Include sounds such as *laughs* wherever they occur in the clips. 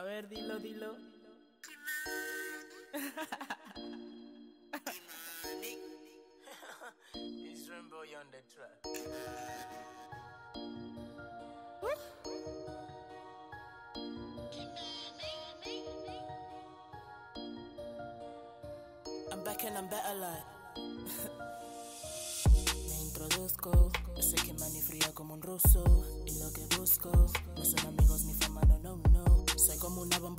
A ver, dilo, dilo. *laughs* It's Rainbow on the track. I'm back and I'm better like. *laughs* Me introduzco, yo sé que como un ruso. Y lo que busco, no son amigos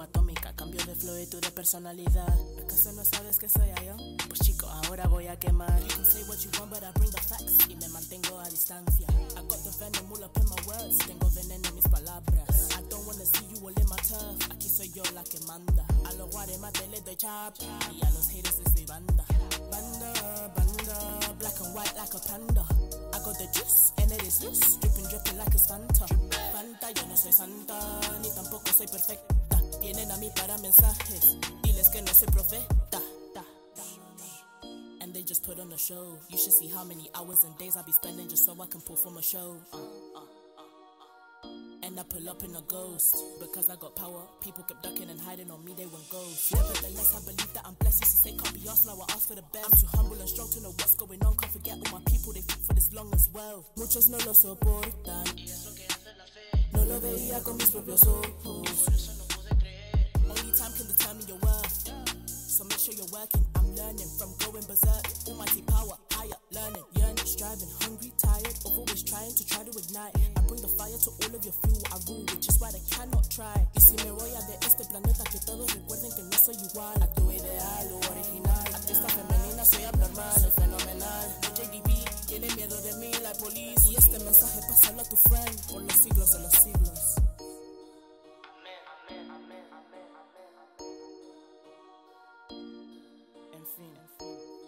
bomba atómica, cambio de flow y tú de personalidad. ¿Acaso no sabes que soy yo? Pues chico, ahora voy a quemar. You can say what you want, but I bring the facts. Y me mantengo a distancia. I got the venom all up in my words. Tengo veneno en mis palabras. I don't wanna see you all in my turf. Aquí soy yo la que manda. A los guaremates les doy chap. Y a los haters les doy banda. Banda, banda. Black and white like a panda. I got the juice and it is loose. Dripping, dripping like it's Fanta. Fanta, yo no soy santa. Ni tampoco soy perfecta. Vienen a mí para mensajes. Diles que no soy profeta. And they just put on a show. You should see how many hours and days I be spending just so I can perform a show. Uh, uh, uh, and I pull up in a ghost because I got power. People kept ducking and hiding on me, they went ghost. Nevertheless, I believe that I'm blessed. Since they can't be asked, now I ask for the best. I'm too humble and strong to know what's going on. Can't forget all my people, they fought for this long as well. Muchos no lo soportan. No lo veía con mis propios ojos. Time can determine your worth. So make sure you're working. I'm learning from going berserk. Almighty power, higher, learning, yearning, striving, hungry, tired always trying to try to ignite. I bring the fire to all of your fuel. I rule, which is why they cannot try. Y si me voy a de este planeta, que todos recuerden que no soy igual a tu ideal o original. Artista femenina, soy abnormal, soy fenomenal. JDB tiene miedo de mí, la police. Y este mensaje pásalo a tu friend por los siglos. unseen. unseen.